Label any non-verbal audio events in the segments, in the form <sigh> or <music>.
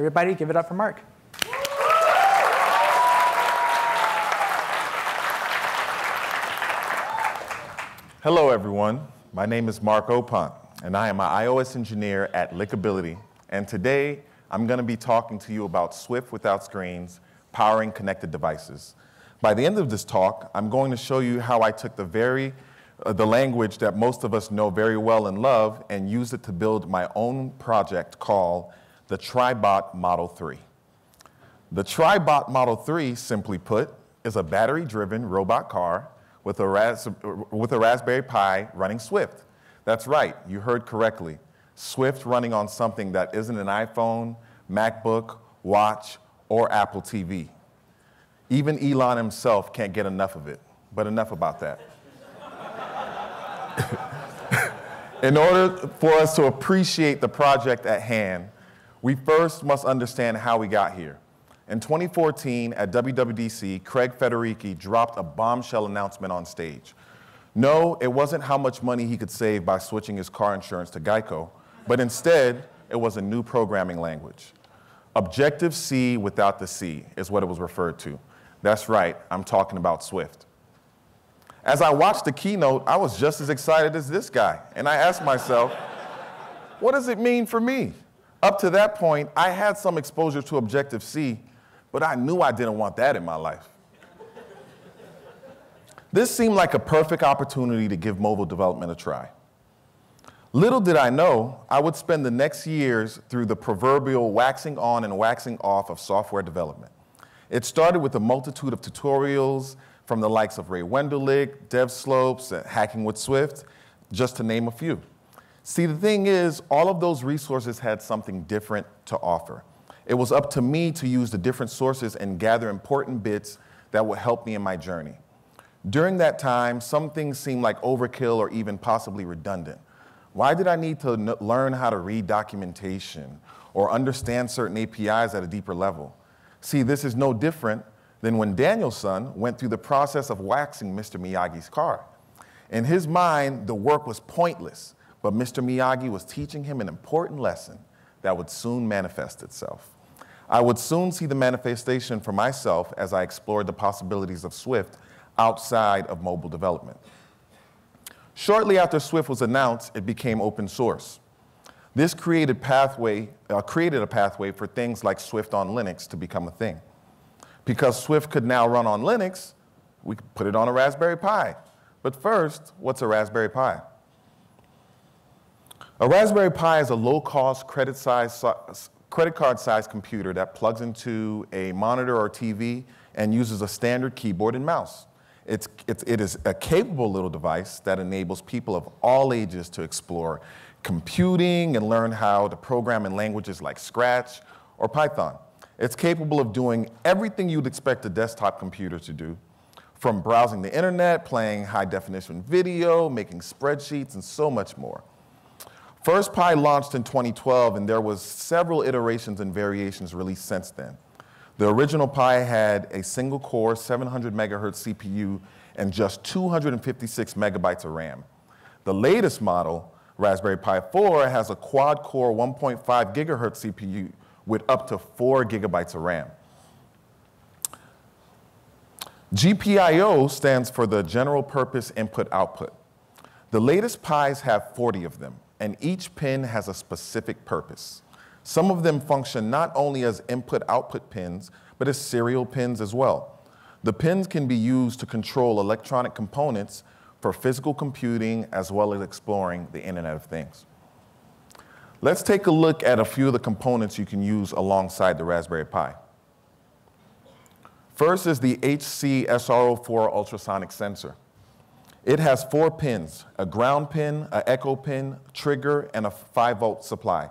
everybody give it up for Marc. Hello, everyone. My name is Marc Aupont, and I am an iOS engineer at Lickability. And today, I'm going to be talking to you about Swift without screens, powering connected devices. By the end of this talk, I'm going to show you how I took the very uh, the language that most of us know very well and love and used it to build my own project called the Tribot Model 3. The Tribot Model 3, simply put, is a battery-driven robot car with a, ras with a Raspberry Pi running Swift. That's right, you heard correctly. Swift running on something that isn't an iPhone, MacBook, watch, or Apple TV. Even Elon himself can't get enough of it, but enough about that. <laughs> In order for us to appreciate the project at hand, we first must understand how we got here. In 2014, at WWDC, Craig Federighi dropped a bombshell announcement on stage. No, it wasn't how much money he could save by switching his car insurance to Geico, but instead, it was a new programming language. Objective-C without the C is what it was referred to. That's right, I'm talking about Swift. As I watched the keynote, I was just as excited as this guy, and I asked myself, what does it mean for me? Up to that point, I had some exposure to Objective-C, but I knew I didn't want that in my life. This seemed like a perfect opportunity to give mobile development a try. Little did I know, I would spend the next years through the proverbial waxing on and waxing off of software development. It started with a multitude of tutorials from the likes of Ray Wenderlich, DevSlopes, and Hacking with Swift, just to name a few. See, the thing is, all of those resources had something different to offer. It was up to me to use the different sources and gather important bits that would help me in my journey. During that time, some things seemed like overkill or even possibly redundant. Why did I need to learn how to read documentation or understand certain APIs at a deeper level? See, this is no different than when Daniel-san went through the process of waxing Mr. Miyagi's car. In his mind, the work was pointless, but Mr. Miyagi was teaching him an important lesson that would soon manifest itself. I would soon see the manifestation for myself as I explored the possibilities of Swift outside of mobile development. Shortly after Swift was announced, it became open source. This created, pathway, uh, created a pathway for things like Swift on Linux to become a thing. Because Swift could now run on Linux, we could put it on a Raspberry Pi. But first, what's a Raspberry Pi? A Raspberry Pi is a low-cost credit credit card sized computer that plugs into a monitor or TV and uses a standard keyboard and mouse. It's, it's, it is a capable little device that enables people of all ages to explore computing and learn how to program in languages like Scratch or Python. It's capable of doing everything you'd expect a desktop computer to do, from browsing the internet, playing high definition video, making spreadsheets, and so much more. First Pi launched in 2012, and there was several iterations and variations released since then. The original Pi had a single core 700 megahertz CPU and just 256 megabytes of RAM. The latest model, Raspberry Pi 4, has a quad core 1.5 gigahertz CPU with up to 4 gigabytes of RAM. GPIO stands for the General Purpose Input Output. The latest Pis have 40 of them and each pin has a specific purpose. Some of them function not only as input-output pins, but as serial pins as well. The pins can be used to control electronic components for physical computing as well as exploring the Internet of Things. Let's take a look at a few of the components you can use alongside the Raspberry Pi. First is the HC SR04 ultrasonic sensor. It has four pins, a ground pin, an echo pin, trigger, and a 5 volt supply.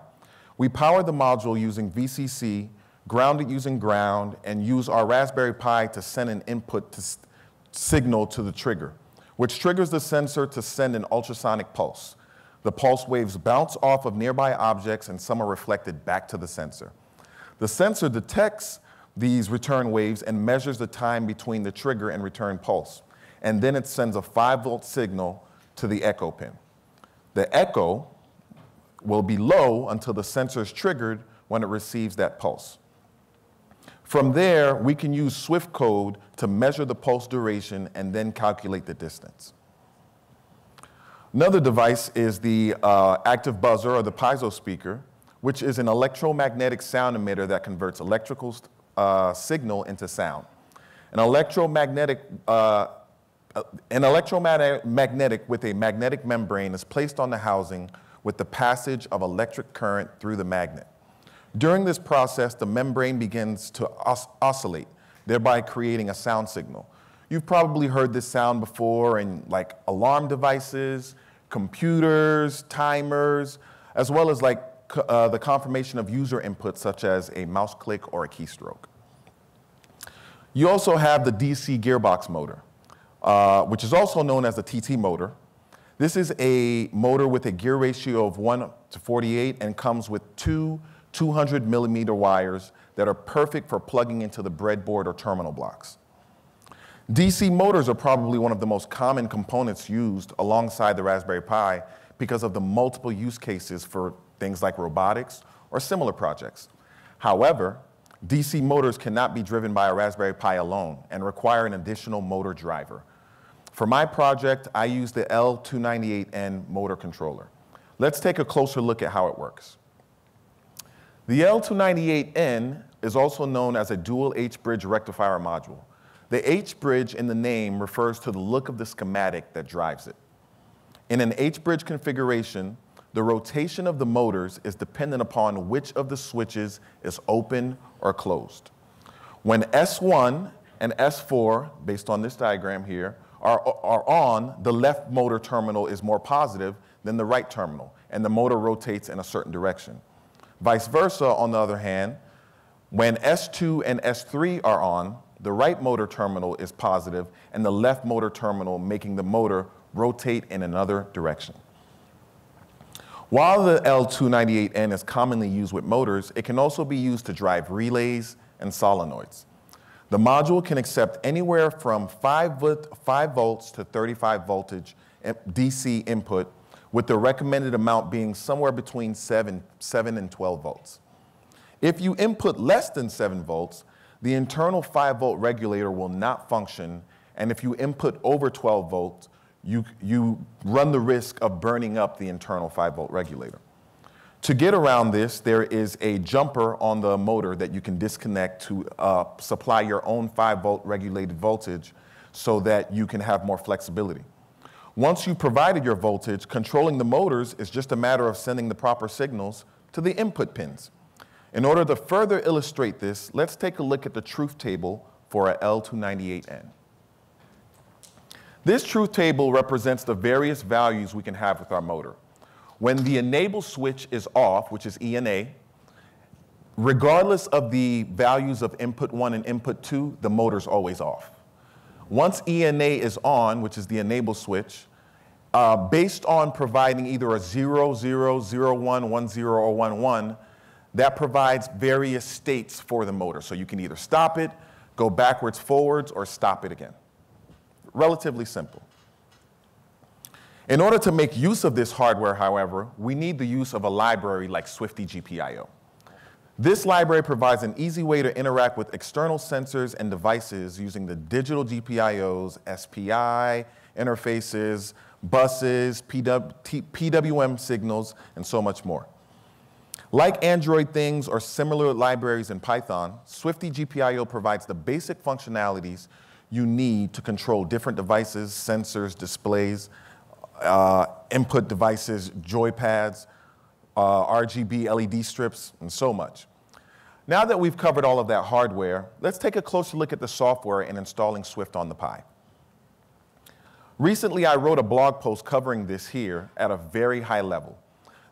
We power the module using VCC, ground it using ground, and use our Raspberry Pi to send an input to signal to the trigger, which triggers the sensor to send an ultrasonic pulse. The pulse waves bounce off of nearby objects and some are reflected back to the sensor. The sensor detects these return waves and measures the time between the trigger and return pulse and then it sends a 5 volt signal to the echo pin. The echo will be low until the sensor is triggered when it receives that pulse. From there, we can use Swift code to measure the pulse duration and then calculate the distance. Another device is the uh, active buzzer or the piezo speaker, which is an electromagnetic sound emitter that converts electrical uh, signal into sound. An electromagnetic, uh, an electromagnetic with a magnetic membrane is placed on the housing with the passage of electric current through the magnet. During this process, the membrane begins to os oscillate, thereby creating a sound signal. You've probably heard this sound before in like alarm devices, computers, timers, as well as like uh, the confirmation of user input such as a mouse click or a keystroke. You also have the DC gearbox motor, uh, which is also known as the TT motor. This is a motor with a gear ratio of 1 to 48 and comes with two 200 millimeter wires that are perfect for plugging into the breadboard or terminal blocks. DC motors are probably one of the most common components used alongside the Raspberry Pi because of the multiple use cases for things like robotics or similar projects. However, DC motors cannot be driven by a Raspberry Pi alone and require an additional motor driver. For my project, I use the L298N motor controller. Let's take a closer look at how it works. The L298N is also known as a dual H-bridge rectifier module. The H-bridge in the name refers to the look of the schematic that drives it. In an H-bridge configuration, the rotation of the motors is dependent upon which of the switches is open or closed. When S1 and S4, based on this diagram here, are, are on, the left motor terminal is more positive than the right terminal, and the motor rotates in a certain direction. Vice versa, on the other hand, when S2 and S3 are on, the right motor terminal is positive, and the left motor terminal making the motor rotate in another direction. While the L298N is commonly used with motors, it can also be used to drive relays and solenoids. The module can accept anywhere from 5, volt, 5 volts to 35 voltage DC input, with the recommended amount being somewhere between 7, 7 and 12 volts. If you input less than 7 volts, the internal 5 volt regulator will not function, and if you input over 12 volts, you, you run the risk of burning up the internal 5 volt regulator. To get around this, there is a jumper on the motor that you can disconnect to uh, supply your own 5 volt regulated voltage so that you can have more flexibility. Once you've provided your voltage, controlling the motors is just a matter of sending the proper signals to the input pins. In order to further illustrate this, let's take a look at the truth table for a L298N. This truth table represents the various values we can have with our motor. When the enable switch is off, which is ENA, regardless of the values of input one and input two, the motor's always off. Once ENA is on, which is the enable switch, uh, based on providing either a 0, 0, 0, 1, 1, 0, or 1, 1, that provides various states for the motor. So you can either stop it, go backwards, forwards, or stop it again. Relatively simple. In order to make use of this hardware, however, we need the use of a library like Swifty GPIO. This library provides an easy way to interact with external sensors and devices using the digital GPIOs, SPI, interfaces, buses, PWM signals, and so much more. Like Android Things or similar libraries in Python, Swifty GPIO provides the basic functionalities you need to control different devices, sensors, displays, uh, input devices, joypads, uh, RGB LED strips, and so much. Now that we've covered all of that hardware, let's take a closer look at the software and installing Swift on the Pi. Recently, I wrote a blog post covering this here at a very high level.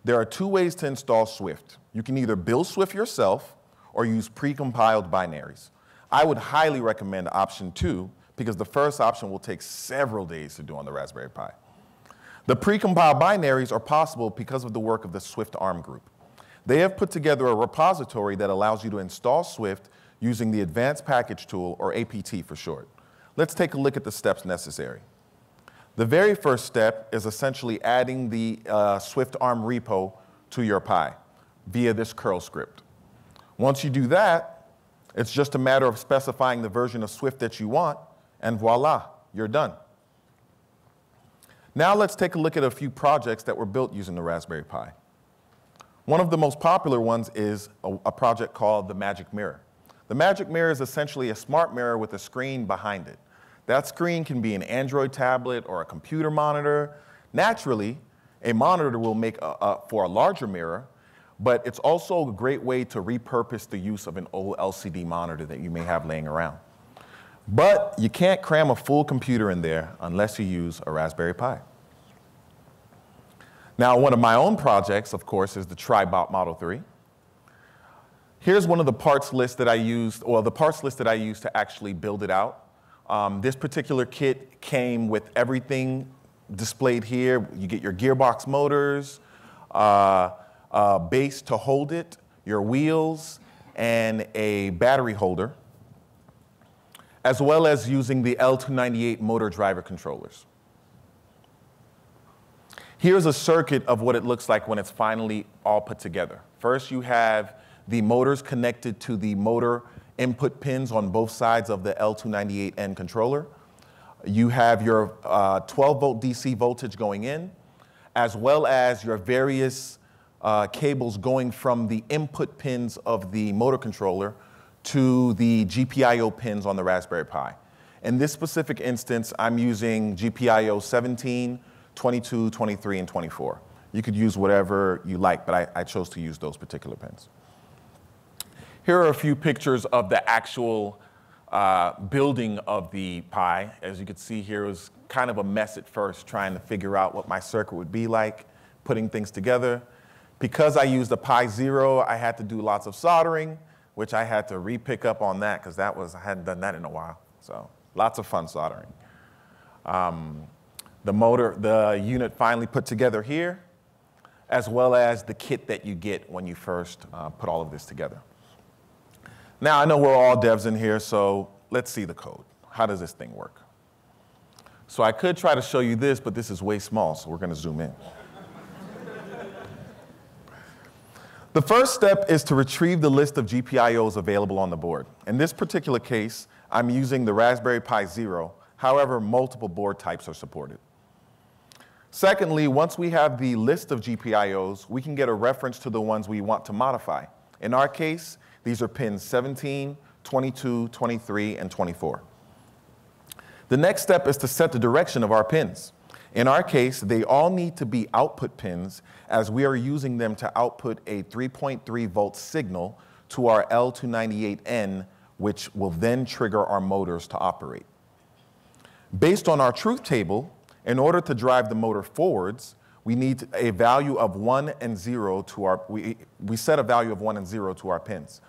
There are two ways to install Swift. You can either build Swift yourself or use precompiled binaries. I would highly recommend option two because the first option will take several days to do on the Raspberry Pi. The precompiled binaries are possible because of the work of the Swift ARM group. They have put together a repository that allows you to install Swift using the Advanced Package Tool, or APT for short. Let's take a look at the steps necessary. The very first step is essentially adding the uh, Swift ARM repo to your Pi via this curl script. Once you do that, it's just a matter of specifying the version of Swift that you want, and voila, you're done. Now let's take a look at a few projects that were built using the Raspberry Pi. One of the most popular ones is a, a, project called the Magic Mirror. The Magic Mirror is essentially a smart mirror with a screen behind it. That screen can be an Android tablet or a computer monitor. Naturally, a monitor will make for a larger mirror, but it's also a great way to repurpose the use of an old LCD monitor that you may have laying around. But you can't cram a full computer in there unless you use a Raspberry Pi. Now, one of my own projects, of course, is the TriBot Model 3. Here's one of the parts lists that I used, or the parts list that I used to actually build it out. Um, this particular kit came with everything displayed here. You get your gearbox motors, uh, a base to hold it, your wheels, and a battery holder as well as using the L298 motor driver controllers. Here's a circuit of what it looks like when it's finally all put together. First, you have the motors connected to the motor input pins on both sides of the L298N controller. You have your uh, 12 volt DC voltage going in, as well as your various uh, cables going from the input pins of the motor controller to the GPIO pins on the Raspberry Pi. In this specific instance, I'm using GPIO 17, 22, 23, and 24. You could use whatever you like, but I, I chose to use those particular pins. Here are a few pictures of the actual uh, building of the Pi. As you can see here, it was kind of a mess at first, trying to figure out what my circuit would be like, putting things together. Because I used a Pi Zero, I had to do lots of soldering which I had to re-pick up on that because that was, I hadn't done that in a while. So lots of fun soldering. Um, the motor, the unit finally put together here, as well as the kit that you get when you first uh, put all of this together. Now I know we're all devs in here, so let's see the code. How does this thing work? So I could try to show you this, but this is way small, so we're gonna zoom in. The first step is to retrieve the list of GPIOs available on the board. In this particular case, I'm using the Raspberry Pi Zero. However, multiple board types are supported. Secondly, once we have the list of GPIOs, we can get a reference to the ones we want to modify. In our case, these are pins 17, 22, 23, and 24. The next step is to set the direction of our pins. In our case, they all need to be output pins as we are using them to output a 3.3 volt signal to our L298N, which will then trigger our motors to operate. Based on our truth table, in order to drive the motor forwards, we need a value of one and zero to our, we, we set a value of one and zero to our pins.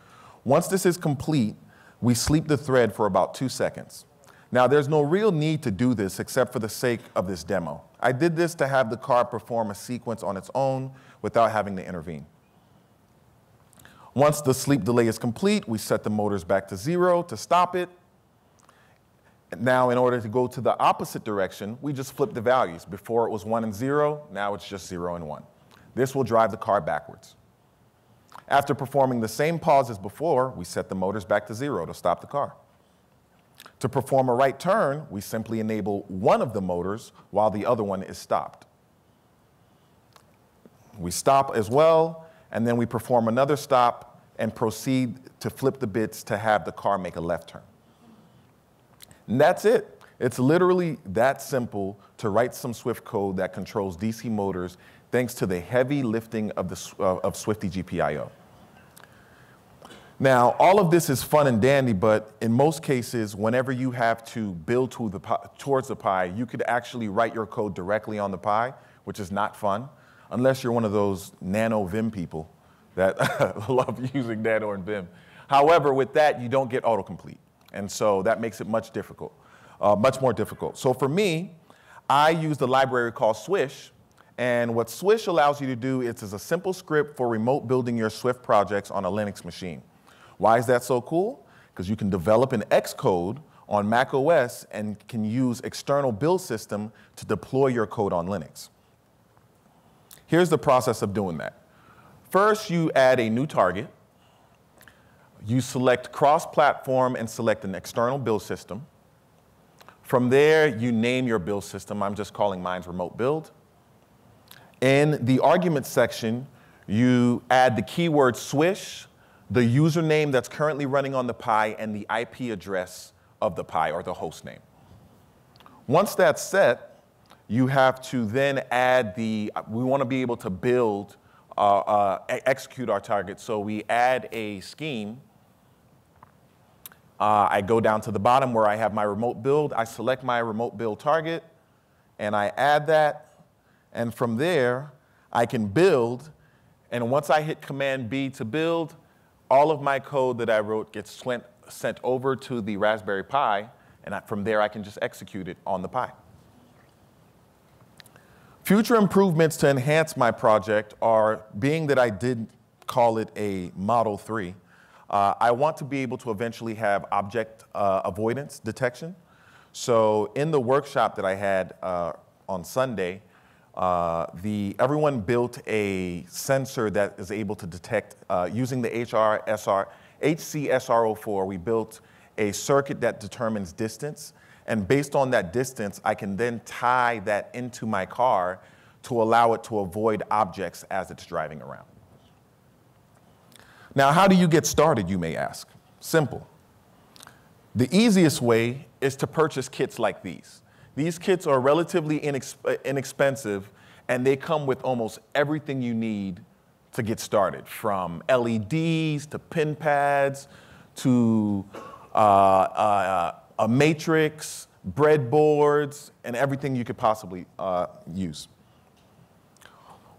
Once this is complete, we sleep the thread for about two seconds. Now, there's no real need to do this except for the sake of this demo. I did this to have the car perform a sequence on its own without having to intervene. Once the sleep delay is complete, we set the motors back to zero to stop it. Now, in order to go to the opposite direction, we just flip the values. Before it was one and zero, now it's just zero and one. This will drive the car backwards. After performing the same pause as before, we set the motors back to zero to stop the car. To perform a right turn, we simply enable one of the motors while the other one is stopped. We stop as well, and then we perform another stop and proceed to flip the bits to have the car make a left turn. And that's it. It's literally that simple to write some Swift code that controls DC motors thanks to the heavy lifting of, the, uh, of Swifty GPIO. Now, all of this is fun and dandy, but in most cases, whenever you have to build to the towards the Pi, you could actually write your code directly on the Pi, which is not fun, unless you're one of those nano Vim people that <laughs> love using nano and Vim. However, with that, you don't get autocomplete. And so that makes it much difficult, uh, much more difficult. So for me, I use the library called Swish, and what Swish allows you to do is, is a simple script for remote building your Swift projects on a Linux machine. Why is that so cool? Because you can develop an Xcode on Mac OS and can use external build system to deploy your code on Linux. Here's the process of doing that. First, you add a new target. You select cross-platform and select an external build system. From there, you name your build system. I'm just calling mine remote build. In the argument section, you add the keyword swish, the username that's currently running on the Pi, and the IP address of the Pi or the host name. Once that's set, you have to then add the, we want to be able to build, uh, uh, execute our target. So we add a scheme. Uh, I go down to the bottom where I have my remote build. I select my remote build target, and I add that. And from there, I can build. And once I hit Command B to build, all of my code that I wrote gets sent, sent over to the Raspberry Pi and I, from there I can just execute it on the Pi. Future improvements to enhance my project are, being that I did call it a Model 3, uh, I want to be able to eventually have object uh, avoidance detection. So in the workshop that I had uh, on Sunday, uh, the, everyone built a sensor that is able to detect, uh, using the HRSR, HCSR04, we built a circuit that determines distance. And based on that distance, I can then tie that into my car to allow it to avoid objects as it's driving around. Now, how do you get started, you may ask? Simple. The easiest way is to purchase kits like these. These kits are relatively inexp inexpensive and they come with almost everything you need to get started, from LEDs to pin pads to uh, uh, a matrix, breadboards, and everything you could possibly uh, use.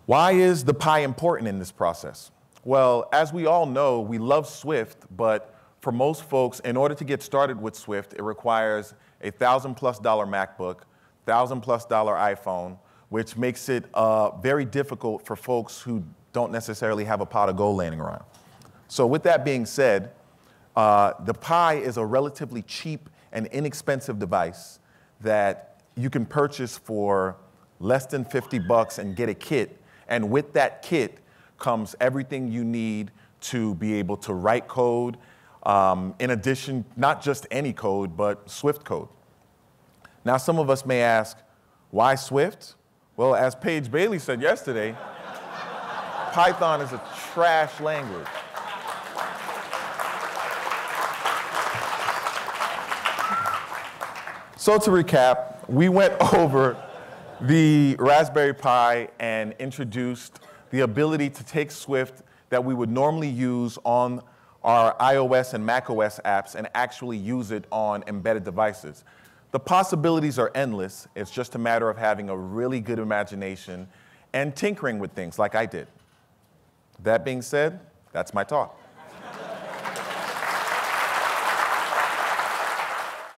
Why is the Pi important in this process? Well, as we all know, we love Swift, but for most folks, in order to get started with Swift, it requires a thousand plus dollar MacBook, thousand plus dollar iPhone, which makes it uh, very difficult for folks who don't necessarily have a pot of gold laying around. So with that being said, uh, the Pi is a relatively cheap and inexpensive device that you can purchase for less than 50 bucks and get a kit. And with that kit comes everything you need to be able to write code. Um, in addition, not just any code, but Swift code. Now, some of us may ask, why Swift? Well, as Paige Bailey said yesterday, Python is a trash language. So to recap, we went <laughs> over the Raspberry Pi and introduced the ability to take Swift that we would normally use on our iOS and macOS apps and actually use it on embedded devices. The possibilities are endless. It's just a matter of having a really good imagination and tinkering with things like I did. That being said, that's my talk.